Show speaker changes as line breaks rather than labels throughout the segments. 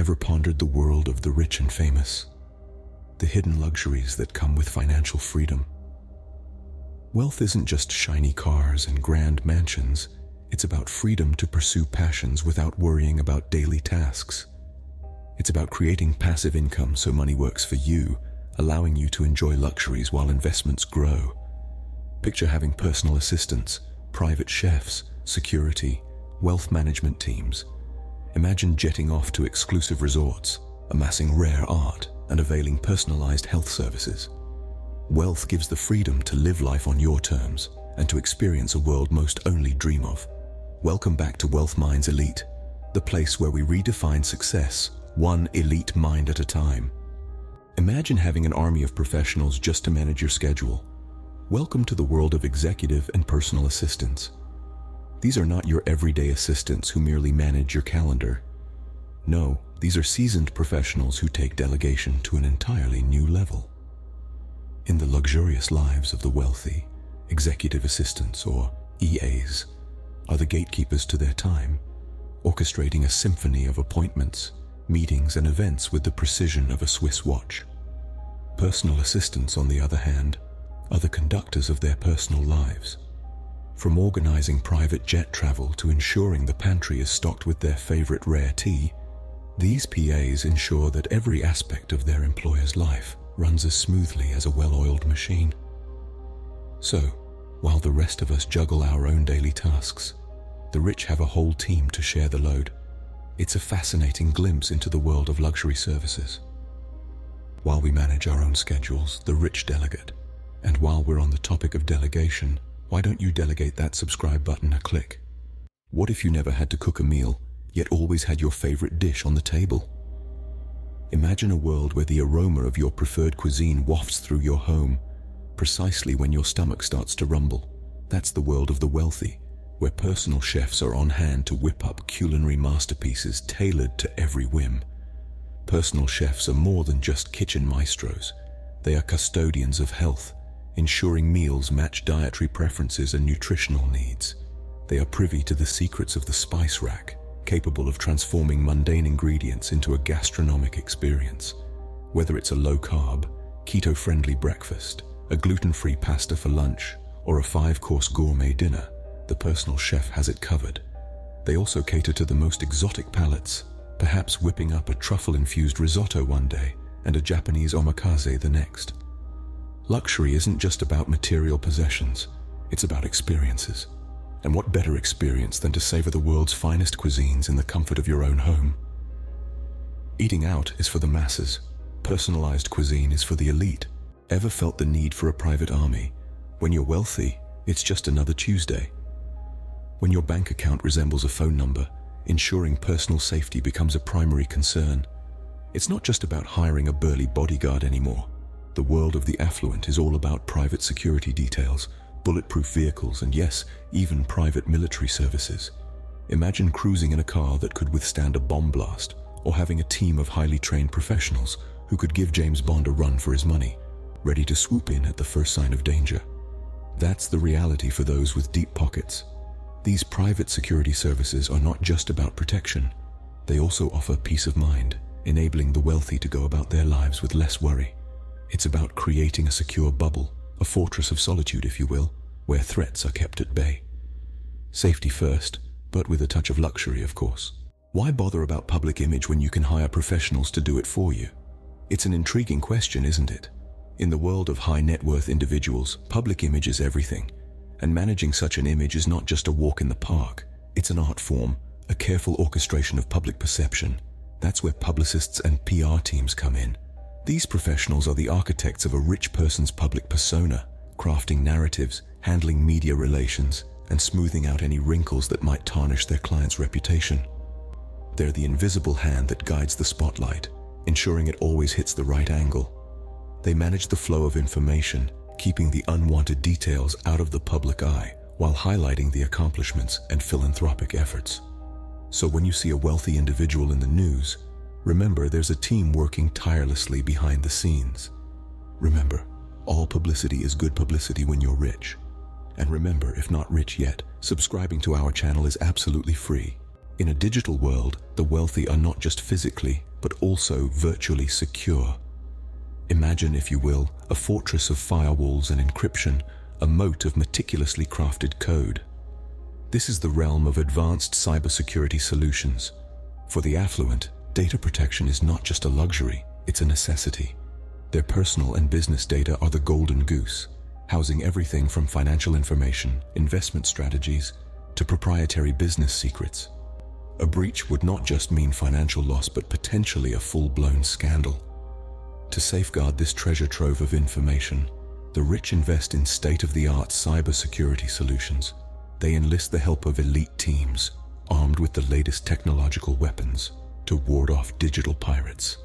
Ever pondered the world of the rich and famous? The hidden luxuries that come with financial freedom? Wealth isn't just shiny cars and grand mansions. It's about freedom to pursue passions without worrying about daily tasks. It's about creating passive income so money works for you, allowing you to enjoy luxuries while investments grow. Picture having personal assistants, private chefs, security, wealth management teams. Imagine jetting off to exclusive resorts, amassing rare art, and availing personalized health services. Wealth gives the freedom to live life on your terms and to experience a world most only dream of. Welcome back to Wealth Minds Elite, the place where we redefine success, one elite mind at a time. Imagine having an army of professionals just to manage your schedule. Welcome to the world of executive and personal assistants. These are not your everyday assistants who merely manage your calendar. No, these are seasoned professionals who take delegation to an entirely new level. In the luxurious lives of the wealthy, executive assistants, or EAs, are the gatekeepers to their time, orchestrating a symphony of appointments, meetings, and events with the precision of a Swiss watch. Personal assistants, on the other hand, are the conductors of their personal lives from organizing private jet travel to ensuring the pantry is stocked with their favorite rare tea, these PAs ensure that every aspect of their employer's life runs as smoothly as a well-oiled machine. So, while the rest of us juggle our own daily tasks, the rich have a whole team to share the load. It's a fascinating glimpse into the world of luxury services. While we manage our own schedules, the rich delegate, and while we're on the topic of delegation, why don't you delegate that subscribe button a click? What if you never had to cook a meal, yet always had your favorite dish on the table? Imagine a world where the aroma of your preferred cuisine wafts through your home, precisely when your stomach starts to rumble. That's the world of the wealthy, where personal chefs are on hand to whip up culinary masterpieces tailored to every whim. Personal chefs are more than just kitchen maestros. They are custodians of health, ensuring meals match dietary preferences and nutritional needs. They are privy to the secrets of the spice rack, capable of transforming mundane ingredients into a gastronomic experience. Whether it's a low-carb, keto-friendly breakfast, a gluten-free pasta for lunch, or a five-course gourmet dinner, the personal chef has it covered. They also cater to the most exotic palates, perhaps whipping up a truffle-infused risotto one day and a Japanese omakase the next. Luxury isn't just about material possessions, it's about experiences. And what better experience than to savor the world's finest cuisines in the comfort of your own home? Eating out is for the masses. Personalized cuisine is for the elite. Ever felt the need for a private army? When you're wealthy, it's just another Tuesday. When your bank account resembles a phone number, ensuring personal safety becomes a primary concern. It's not just about hiring a burly bodyguard anymore. The world of the affluent is all about private security details, bulletproof vehicles, and yes, even private military services. Imagine cruising in a car that could withstand a bomb blast, or having a team of highly trained professionals who could give James Bond a run for his money, ready to swoop in at the first sign of danger. That's the reality for those with deep pockets. These private security services are not just about protection. They also offer peace of mind, enabling the wealthy to go about their lives with less worry. It's about creating a secure bubble, a fortress of solitude, if you will, where threats are kept at bay. Safety first, but with a touch of luxury, of course. Why bother about public image when you can hire professionals to do it for you? It's an intriguing question, isn't it? In the world of high net worth individuals, public image is everything. And managing such an image is not just a walk in the park. It's an art form, a careful orchestration of public perception. That's where publicists and PR teams come in. These professionals are the architects of a rich person's public persona, crafting narratives, handling media relations, and smoothing out any wrinkles that might tarnish their client's reputation. They're the invisible hand that guides the spotlight, ensuring it always hits the right angle. They manage the flow of information, keeping the unwanted details out of the public eye while highlighting the accomplishments and philanthropic efforts. So when you see a wealthy individual in the news, Remember, there's a team working tirelessly behind the scenes. Remember, all publicity is good publicity when you're rich. And remember, if not rich yet, subscribing to our channel is absolutely free. In a digital world, the wealthy are not just physically, but also virtually secure. Imagine, if you will, a fortress of firewalls and encryption, a moat of meticulously crafted code. This is the realm of advanced cybersecurity solutions. For the affluent, data protection is not just a luxury, it's a necessity. Their personal and business data are the golden goose, housing everything from financial information, investment strategies, to proprietary business secrets. A breach would not just mean financial loss, but potentially a full-blown scandal. To safeguard this treasure trove of information, the rich invest in state-of-the-art cybersecurity solutions. They enlist the help of elite teams, armed with the latest technological weapons, to ward off digital pirates.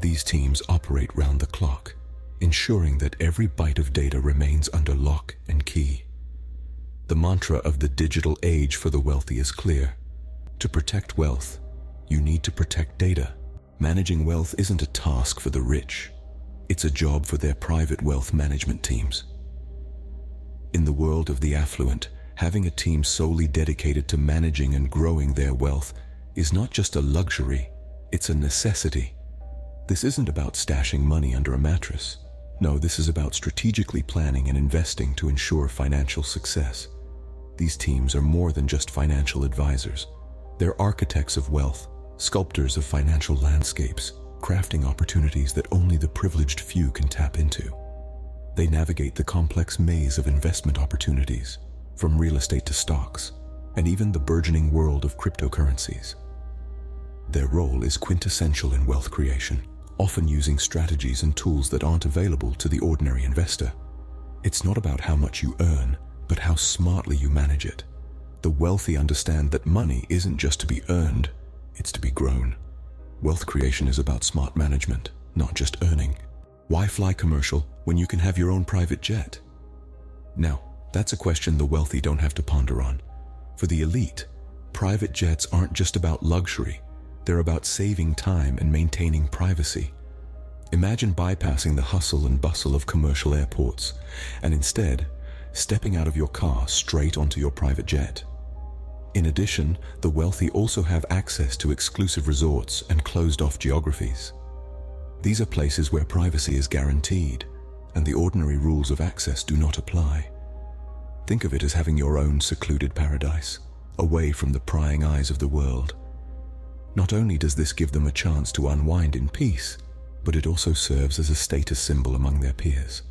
These teams operate round the clock, ensuring that every byte of data remains under lock and key. The mantra of the digital age for the wealthy is clear. To protect wealth, you need to protect data. Managing wealth isn't a task for the rich. It's a job for their private wealth management teams. In the world of the affluent, having a team solely dedicated to managing and growing their wealth is not just a luxury, it's a necessity. This isn't about stashing money under a mattress. No, this is about strategically planning and investing to ensure financial success. These teams are more than just financial advisors. They're architects of wealth, sculptors of financial landscapes, crafting opportunities that only the privileged few can tap into. They navigate the complex maze of investment opportunities, from real estate to stocks, and even the burgeoning world of cryptocurrencies. Their role is quintessential in wealth creation, often using strategies and tools that aren't available to the ordinary investor. It's not about how much you earn, but how smartly you manage it. The wealthy understand that money isn't just to be earned, it's to be grown. Wealth creation is about smart management, not just earning. Why fly commercial when you can have your own private jet? Now, that's a question the wealthy don't have to ponder on. For the elite, private jets aren't just about luxury, they're about saving time and maintaining privacy. Imagine bypassing the hustle and bustle of commercial airports and instead stepping out of your car straight onto your private jet. In addition, the wealthy also have access to exclusive resorts and closed-off geographies. These are places where privacy is guaranteed and the ordinary rules of access do not apply. Think of it as having your own secluded paradise, away from the prying eyes of the world. Not only does this give them a chance to unwind in peace, but it also serves as a status symbol among their peers.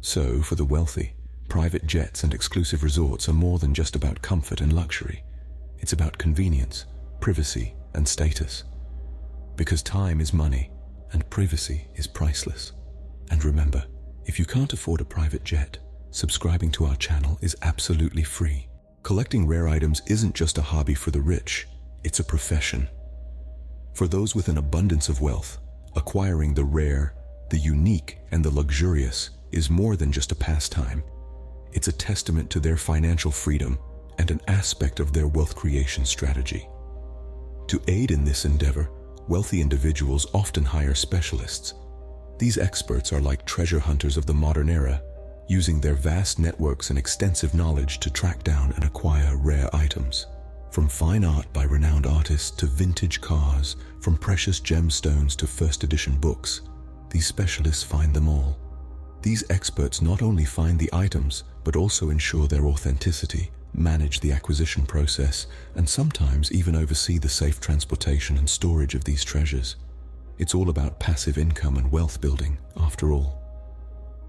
So, for the wealthy, private jets and exclusive resorts are more than just about comfort and luxury. It's about convenience, privacy, and status. Because time is money, and privacy is priceless. And remember, if you can't afford a private jet, subscribing to our channel is absolutely free. Collecting rare items isn't just a hobby for the rich, it's a profession. For those with an abundance of wealth, acquiring the rare, the unique, and the luxurious is more than just a pastime. It's a testament to their financial freedom and an aspect of their wealth creation strategy. To aid in this endeavor, wealthy individuals often hire specialists. These experts are like treasure hunters of the modern era, using their vast networks and extensive knowledge to track down and acquire rare items. From fine art by renowned artists to vintage cars, from precious gemstones to first edition books, these specialists find them all. These experts not only find the items, but also ensure their authenticity, manage the acquisition process, and sometimes even oversee the safe transportation and storage of these treasures. It's all about passive income and wealth building, after all.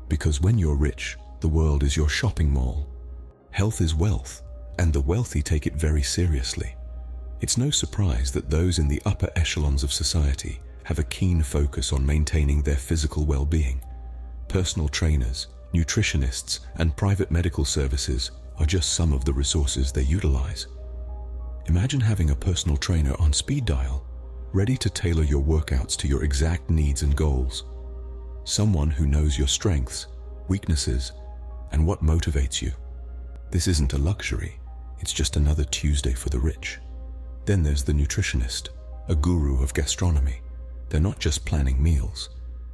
Because when you're rich, the world is your shopping mall. Health is wealth, and the wealthy take it very seriously. It's no surprise that those in the upper echelons of society have a keen focus on maintaining their physical well-being. Personal trainers, nutritionists, and private medical services are just some of the resources they utilize. Imagine having a personal trainer on speed dial, ready to tailor your workouts to your exact needs and goals. Someone who knows your strengths, weaknesses, and what motivates you. This isn't a luxury, it's just another Tuesday for the rich. Then there's the nutritionist, a guru of gastronomy. They're not just planning meals,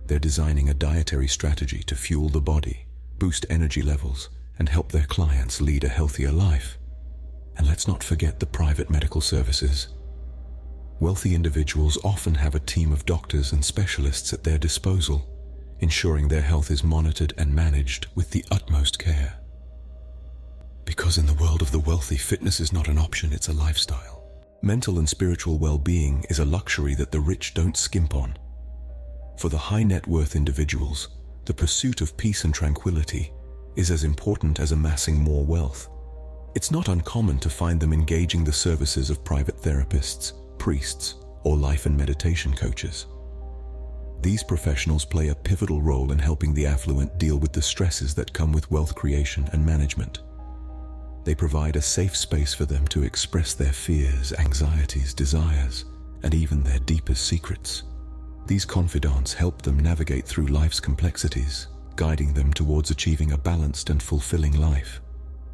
they're designing a dietary strategy to fuel the body, boost energy levels, and help their clients lead a healthier life. And let's not forget the private medical services. Wealthy individuals often have a team of doctors and specialists at their disposal, ensuring their health is monitored and managed with the utmost care. Because in the world of the wealthy, fitness is not an option, it's a lifestyle. Mental and spiritual well-being is a luxury that the rich don't skimp on. For the high net worth individuals, the pursuit of peace and tranquility is as important as amassing more wealth. It's not uncommon to find them engaging the services of private therapists, priests, or life and meditation coaches. These professionals play a pivotal role in helping the affluent deal with the stresses that come with wealth creation and management. They provide a safe space for them to express their fears, anxieties, desires, and even their deepest secrets. These confidants help them navigate through life's complexities, guiding them towards achieving a balanced and fulfilling life.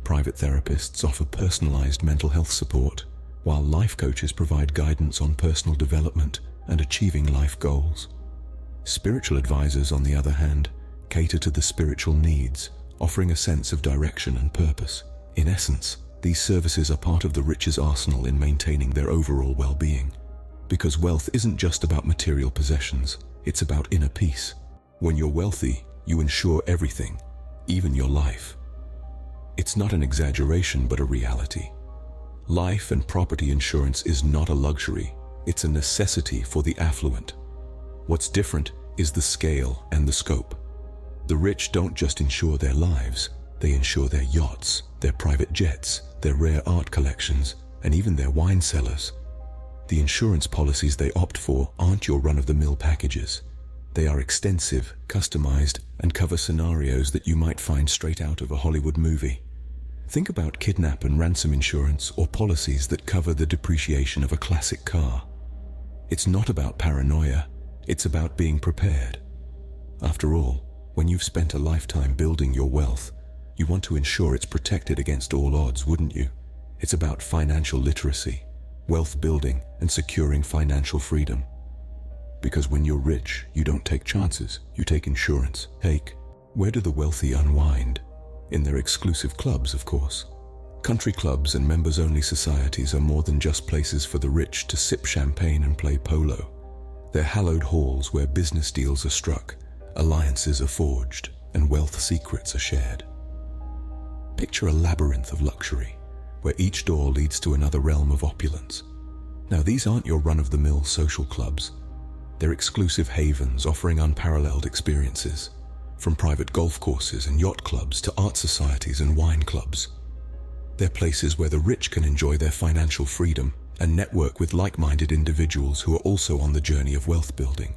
Private therapists offer personalized mental health support, while life coaches provide guidance on personal development and achieving life goals. Spiritual advisors, on the other hand, cater to the spiritual needs, offering a sense of direction and purpose. In essence, these services are part of the rich's arsenal in maintaining their overall well-being. Because wealth isn't just about material possessions, it's about inner peace. When you're wealthy, you insure everything, even your life. It's not an exaggeration, but a reality. Life and property insurance is not a luxury, it's a necessity for the affluent. What's different is the scale and the scope. The rich don't just insure their lives, they insure their yachts, their private jets, their rare art collections, and even their wine cellars. The insurance policies they opt for aren't your run-of-the-mill packages. They are extensive, customized, and cover scenarios that you might find straight out of a Hollywood movie. Think about kidnap and ransom insurance or policies that cover the depreciation of a classic car. It's not about paranoia, it's about being prepared. After all, when you've spent a lifetime building your wealth, you want to ensure it's protected against all odds, wouldn't you? It's about financial literacy, wealth building, and securing financial freedom. Because when you're rich, you don't take chances, you take insurance. Take. Where do the wealthy unwind? In their exclusive clubs, of course. Country clubs and members-only societies are more than just places for the rich to sip champagne and play polo. They're hallowed halls where business deals are struck, alliances are forged, and wealth secrets are shared. Picture a labyrinth of luxury, where each door leads to another realm of opulence. Now, these aren't your run-of-the-mill social clubs. They're exclusive havens offering unparalleled experiences, from private golf courses and yacht clubs to art societies and wine clubs. They're places where the rich can enjoy their financial freedom and network with like-minded individuals who are also on the journey of wealth building.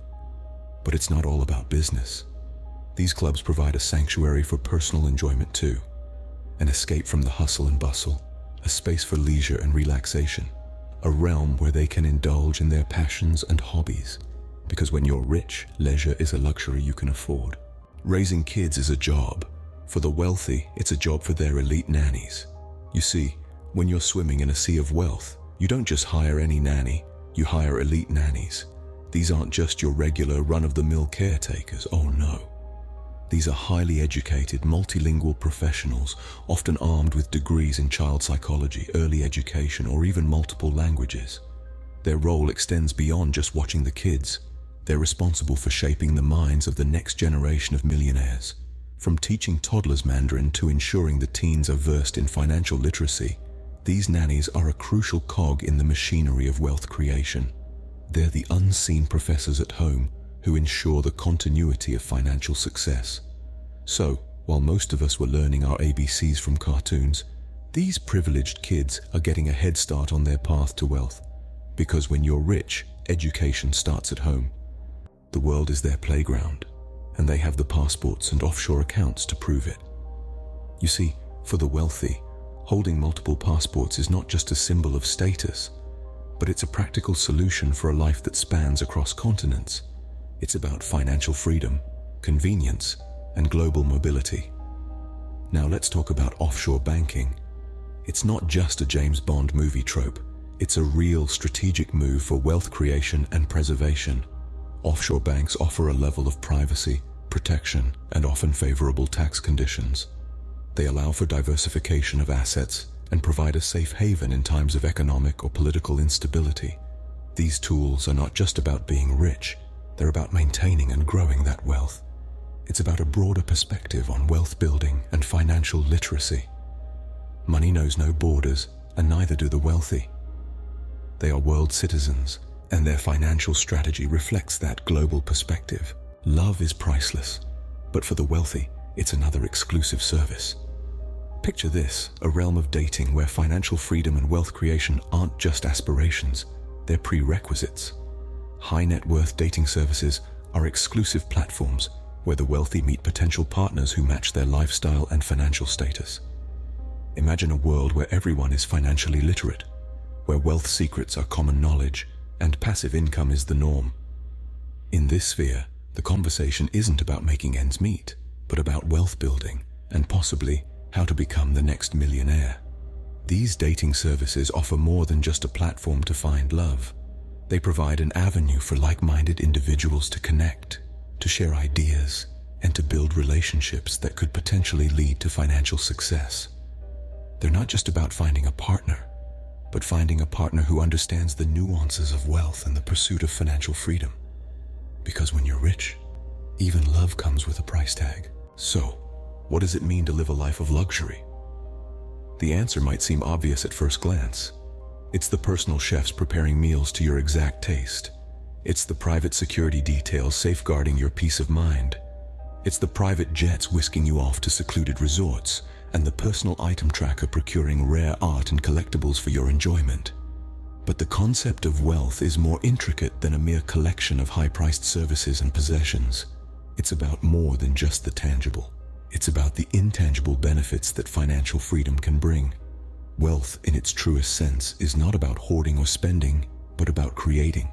But it's not all about business. These clubs provide a sanctuary for personal enjoyment too an escape from the hustle and bustle, a space for leisure and relaxation, a realm where they can indulge in their passions and hobbies. Because when you're rich, leisure is a luxury you can afford. Raising kids is a job. For the wealthy, it's a job for their elite nannies. You see, when you're swimming in a sea of wealth, you don't just hire any nanny, you hire elite nannies. These aren't just your regular run-of-the-mill caretakers, oh no. These are highly educated, multilingual professionals, often armed with degrees in child psychology, early education, or even multiple languages. Their role extends beyond just watching the kids. They're responsible for shaping the minds of the next generation of millionaires. From teaching toddlers Mandarin to ensuring the teens are versed in financial literacy, these nannies are a crucial cog in the machinery of wealth creation. They're the unseen professors at home who ensure the continuity of financial success. So, while most of us were learning our ABCs from cartoons, these privileged kids are getting a head start on their path to wealth. Because when you're rich, education starts at home. The world is their playground, and they have the passports and offshore accounts to prove it. You see, for the wealthy, holding multiple passports is not just a symbol of status, but it's a practical solution for a life that spans across continents. It's about financial freedom, convenience, and global mobility. Now let's talk about offshore banking. It's not just a James Bond movie trope. It's a real strategic move for wealth creation and preservation. Offshore banks offer a level of privacy, protection, and often favorable tax conditions. They allow for diversification of assets and provide a safe haven in times of economic or political instability. These tools are not just about being rich, they're about maintaining and growing that wealth. It's about a broader perspective on wealth building and financial literacy. Money knows no borders, and neither do the wealthy. They are world citizens, and their financial strategy reflects that global perspective. Love is priceless, but for the wealthy, it's another exclusive service. Picture this a realm of dating where financial freedom and wealth creation aren't just aspirations, they're prerequisites. High net worth dating services are exclusive platforms where the wealthy meet potential partners who match their lifestyle and financial status. Imagine a world where everyone is financially literate, where wealth secrets are common knowledge and passive income is the norm. In this sphere, the conversation isn't about making ends meet, but about wealth building and possibly how to become the next millionaire. These dating services offer more than just a platform to find love. They provide an avenue for like-minded individuals to connect, to share ideas, and to build relationships that could potentially lead to financial success. They're not just about finding a partner, but finding a partner who understands the nuances of wealth and the pursuit of financial freedom. Because when you're rich, even love comes with a price tag. So, what does it mean to live a life of luxury? The answer might seem obvious at first glance. It's the personal chefs preparing meals to your exact taste. It's the private security details safeguarding your peace of mind. It's the private jets whisking you off to secluded resorts and the personal item tracker procuring rare art and collectibles for your enjoyment. But the concept of wealth is more intricate than a mere collection of high-priced services and possessions. It's about more than just the tangible. It's about the intangible benefits that financial freedom can bring. Wealth, in its truest sense, is not about hoarding or spending, but about creating.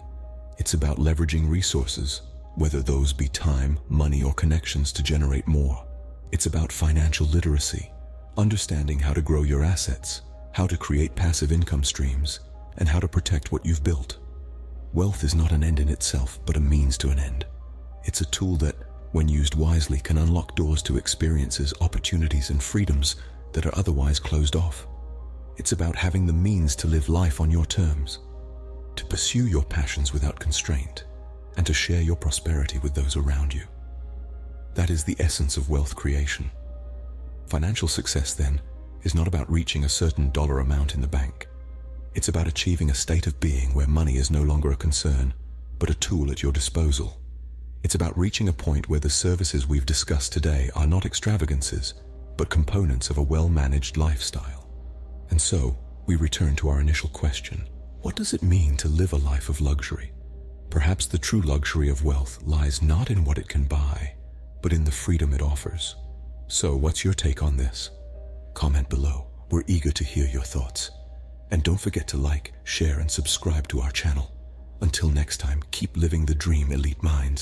It's about leveraging resources, whether those be time, money, or connections to generate more. It's about financial literacy, understanding how to grow your assets, how to create passive income streams, and how to protect what you've built. Wealth is not an end in itself, but a means to an end. It's a tool that, when used wisely, can unlock doors to experiences, opportunities, and freedoms that are otherwise closed off. It's about having the means to live life on your terms, to pursue your passions without constraint, and to share your prosperity with those around you. That is the essence of wealth creation. Financial success, then, is not about reaching a certain dollar amount in the bank. It's about achieving a state of being where money is no longer a concern, but a tool at your disposal. It's about reaching a point where the services we've discussed today are not extravagances, but components of a well-managed lifestyle. And so, we return to our initial question. What does it mean to live a life of luxury? Perhaps the true luxury of wealth lies not in what it can buy, but in the freedom it offers. So, what's your take on this? Comment below. We're eager to hear your thoughts. And don't forget to like, share, and subscribe to our channel. Until next time, keep living the dream, Elite Minds.